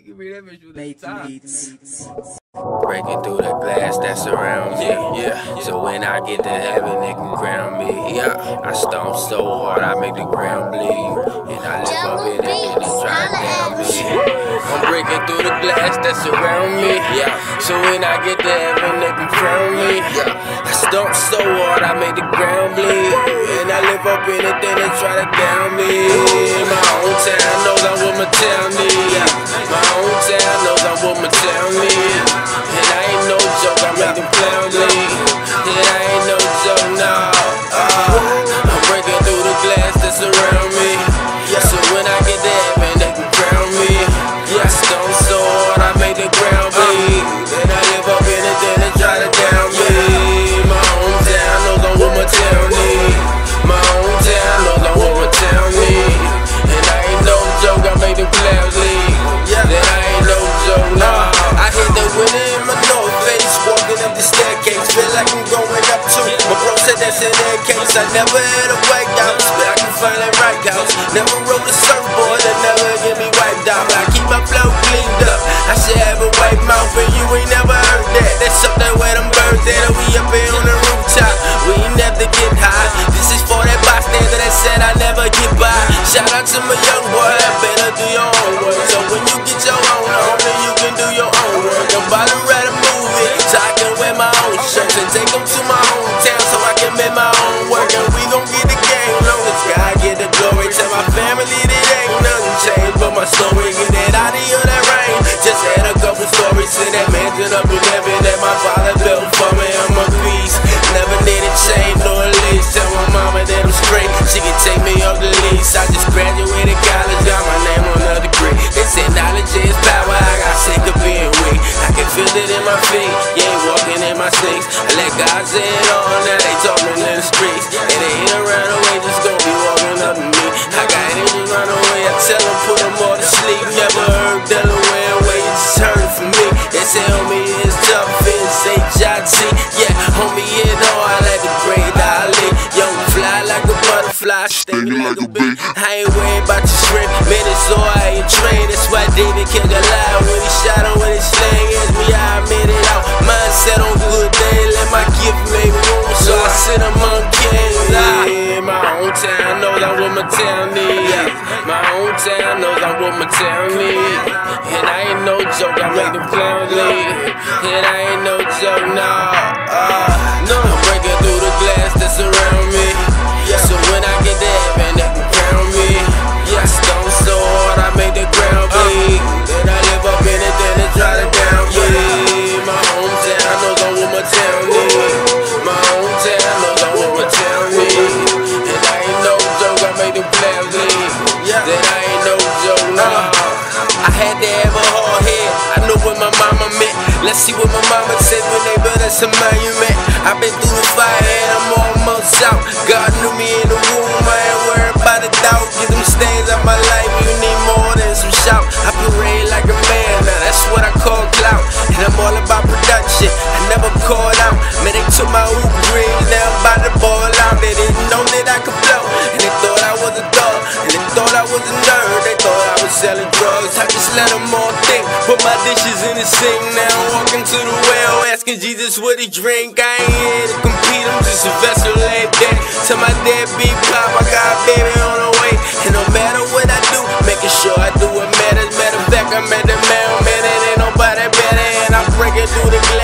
You can read that bitch with the Make top. beats. Breaking through the glass that's around me. Yeah. So when I get to heaven, they can crown me. Yeah. I stomp so hard, I make the ground bleed. And I live up in it, and they try down me. I'm breaking through the glass that's around me. Yeah. So when I get to heaven, they can crown me. Stomp so hard, I make the ground bleed. And I live up then they try to down me. My own town knows I'm what my town need. Yeah. My own in their case. I never had a white house, but I can find that right house. Never rode a surfboard and never get me wiped out. I keep my flow cleaned up. I should have a white mouth, but you ain't never heard that. That's up there where them birds at. and We up here on the rooftop. We ain't never get high. This is for that bystander that said I never get by. Shout out to my young boy, I better do your own work. So when you get your own on, then you can do your own work. I'm about to write a movie, can wear my own shirts and take them that up in heaven that my father built for me. I'm a beast, never need a chain nor a leash. Tell my mama that I'm straight, she can take me off the leash. I just graduated college, got my name on the degree. They said knowledge is power, I got sick of being weak. I can feel it in my feet, ain't walking in my sneaks. I let God say it all, now they talking in the streets. And they ain't around the way, just gon' be walking up to me. I got energy run away, I tell them put them all to sleep. Never heard Delaware way, you just heard it me. They say it's H-I-T. Yeah, homie you know I like the great Ali. Yo, fly like a butterfly, stinging like a bee. I ain't worried about your shrimp, man, it's all I ain't trained. That's why David killed Goliath when he shot him with his sling. Asked me, I made it out. Mindset on good day, let my gift make room. So I sit among kings. Yeah, my hometown knows I'm what my town need. Yeah. My hometown knows I'm what my town need. And I ain't no joke, I make them leave. And I ain't no nah. Uh, no, I'm breaking through the glass that's around me. So when I get to heaven, they can crown me. Yeah, stone so hard, I make the ground bleed. Then I live up in it, then they try to down me. My hometown knows I'm what my town need. My hometown knows I'm what my town need. And I ain't no joke, I make the clouds leave. Then I ain't no joke, nah. I had to have a hard head. I know what my mama meant. Let's see what my mama said when they built a monument. I've been through the fire and I'm almost out. God knew me in the womb. I ain't worried about a doubt. Get them stains out my life. You need more than some shout. I parade like a man. Now that's what I call clout. And I'm all about production. I never call out. Man, they took my hoop dreams. Now I'm about to ball out. They didn't know that I could flow. And they thought I was a dog. And they thought I was a nerd. They thought I was selling drugs. I just let them all think. My dishes in the sink. Now I'm walking to the well. Asking Jesus what he drink. I ain't here to compete. I'm just a vessel like that. Tell my dad beat pop. I got a baby on the way. And no matter what I do, making sure I do what matters. Matter of fact, I'm at the mailman. And ain't nobody better. And I'm breaking through the glass.